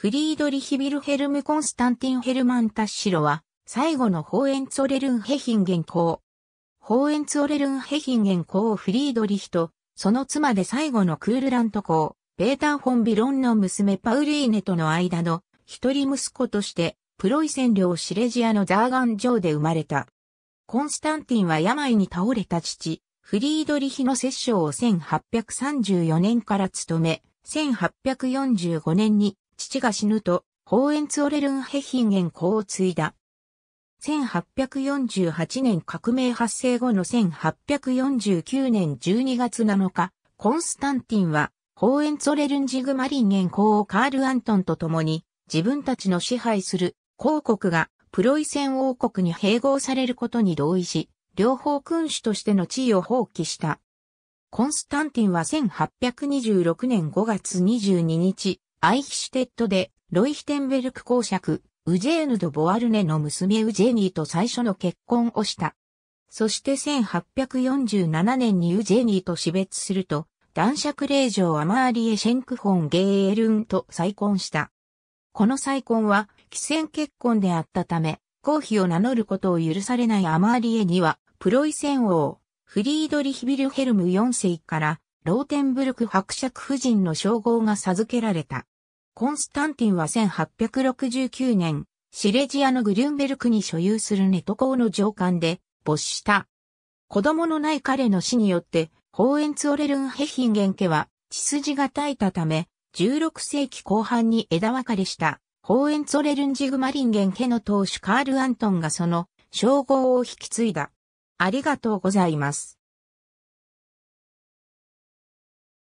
フリードリヒ・ビルヘルム・コンスタンティン・ヘルマン・タッシロは、最後のホーエンツォレルン・ヘヒンゲン公。ホーエンツォレルン・ヘヒンゲン公フリードリヒと、その妻で最後のクールラント公、ベーター・フォン・ビロンの娘パウリーネとの間の一人息子として、プロイセン領シレジアのザーガン城で生まれた。コンスタンティンは病に倒れた父、フリードリヒの摂政を1834年から務め、1845年に父が死ぬと、ホーエンツォレルンヘヒンゲン公を継いだ。1848年革命発生後の1849年12月7日、コンスタンティンは、ホーエンツォレルンジグマリンゲン公カール・アントンと共に、自分たちの支配する公国がプロイセン王国に併合されることに同意し、両方君主としての地位を放棄した。コンスタンティンは1826年5月22日、アイヒシュテットでロイヒテンベルク公爵、ウジェーヌ・ド・ボワルネの娘ウジェニーと最初の結婚をした。そして1847年にウジェニーと死別すると、男爵令嬢アマーリエ・シェンクフォン・ゲーエルンと再婚した。この再婚は、寄戦結婚であったため、公妃を名乗ることを許されないアマーリエには、プロイセン王、フリードリヒ・ビルヘルム4世から、ローテンブルク伯爵夫人の称号が授けられた。コンスタンティンは1869年、シレジアのグリュンベルクに所有するネト公の上官で没した。子供のない彼の死によって、ホーエンツオレルンヘヒンゲン家は血筋が絶えたため、16世紀後半に枝分かれしたホーエンツォレルンジグマリンゲン家の当主カール・アントンがその称号を引き継いだ。ありがとうございます。